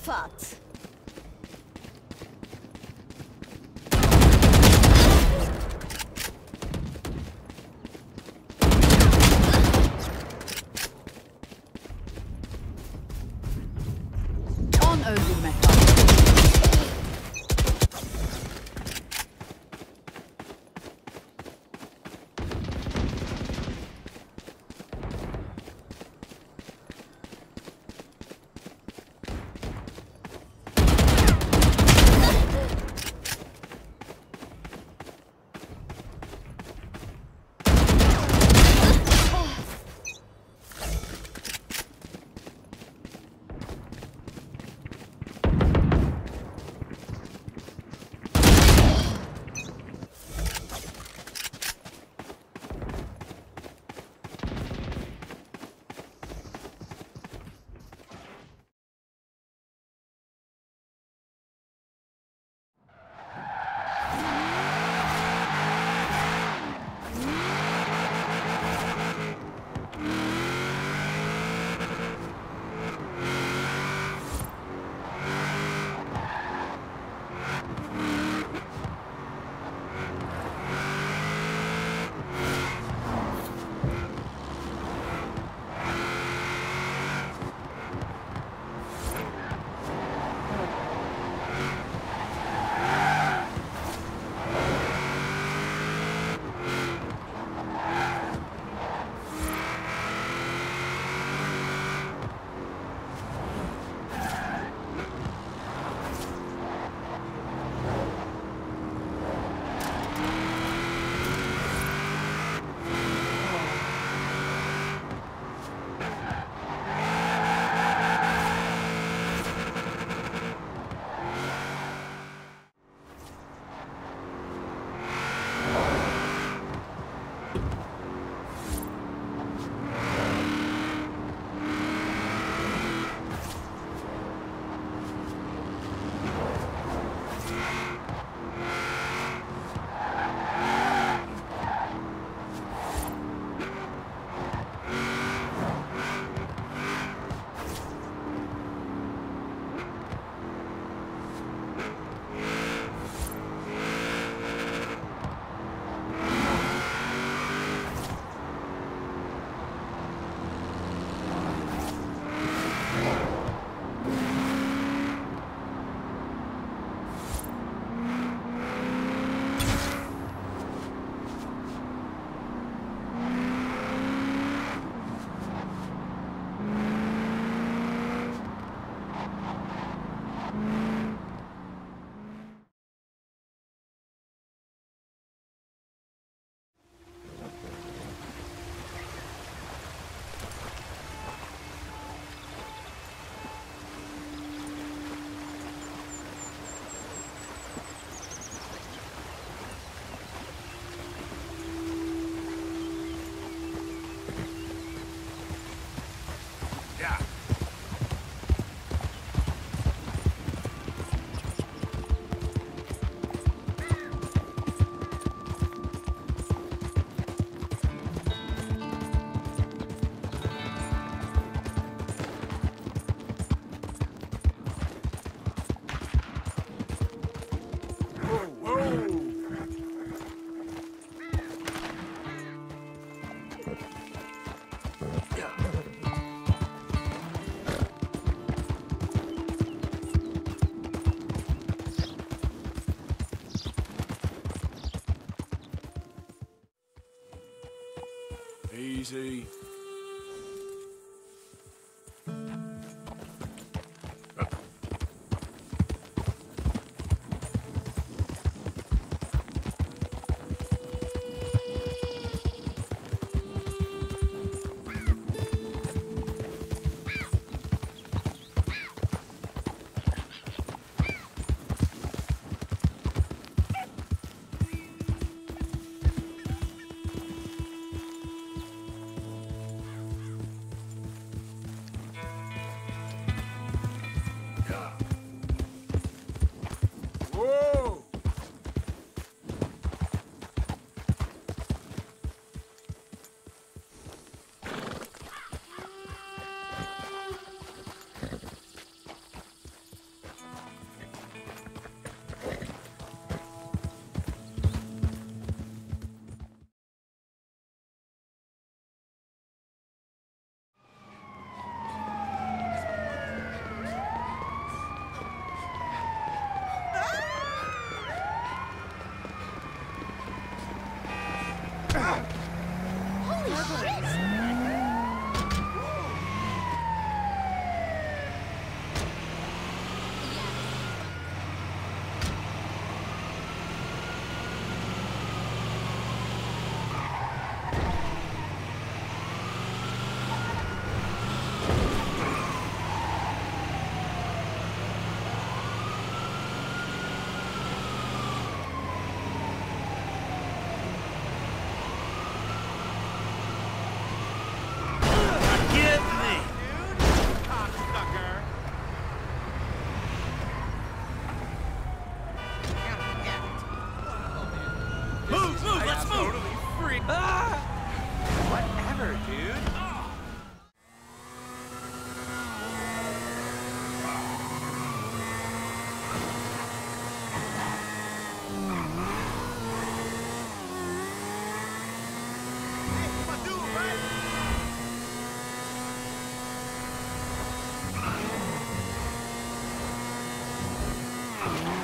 Vefat. Easy. Oh.